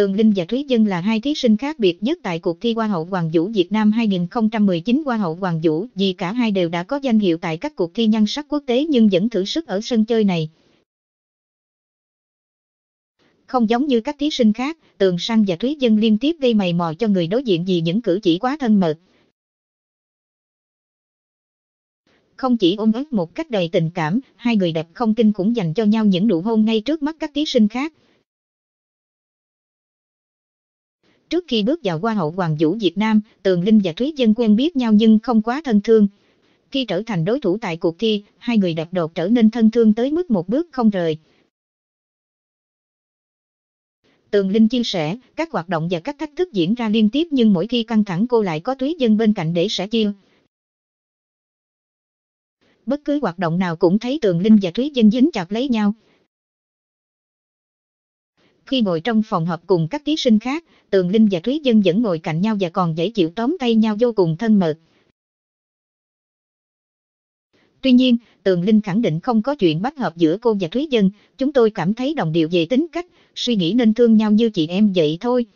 Tường Linh và Thúy Dân là hai thí sinh khác biệt nhất tại cuộc thi Hoa hậu Hoàng vũ Việt Nam 2019 Hoa hậu Hoàng vũ vì cả hai đều đã có danh hiệu tại các cuộc thi nhan sắc quốc tế nhưng vẫn thử sức ở sân chơi này. Không giống như các thí sinh khác, Tường Sang và Thúy Dân liên tiếp gây mày mò cho người đối diện vì những cử chỉ quá thân mật. Không chỉ ôm ấp một cách đầy tình cảm, hai người đẹp không kinh cũng dành cho nhau những nụ hôn ngay trước mắt các thí sinh khác. Trước khi bước vào Hoa hậu Hoàng vũ Việt Nam, Tường Linh và Thúy Dân quen biết nhau nhưng không quá thân thương. Khi trở thành đối thủ tại cuộc thi, hai người đẹp đột trở nên thân thương tới mức một bước không rời. Tường Linh chia sẻ, các hoạt động và các thách thức diễn ra liên tiếp nhưng mỗi khi căng thẳng cô lại có Thúy Dân bên cạnh để sẻ chia. Bất cứ hoạt động nào cũng thấy Tường Linh và Thúy Dân dính chặt lấy nhau. Khi ngồi trong phòng họp cùng các thí sinh khác, Tường Linh và Thúy Dân vẫn ngồi cạnh nhau và còn dễ chịu tóm tay nhau vô cùng thân mật. Tuy nhiên, Tường Linh khẳng định không có chuyện bắt hợp giữa cô và Thúy Dân, chúng tôi cảm thấy đồng điệu về tính cách, suy nghĩ nên thương nhau như chị em vậy thôi.